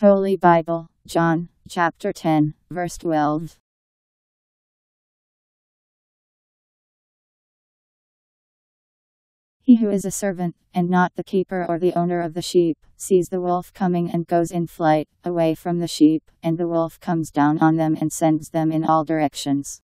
Holy Bible, John, chapter 10, verse 12. He who is a servant, and not the keeper or the owner of the sheep, sees the wolf coming and goes in flight, away from the sheep, and the wolf comes down on them and sends them in all directions.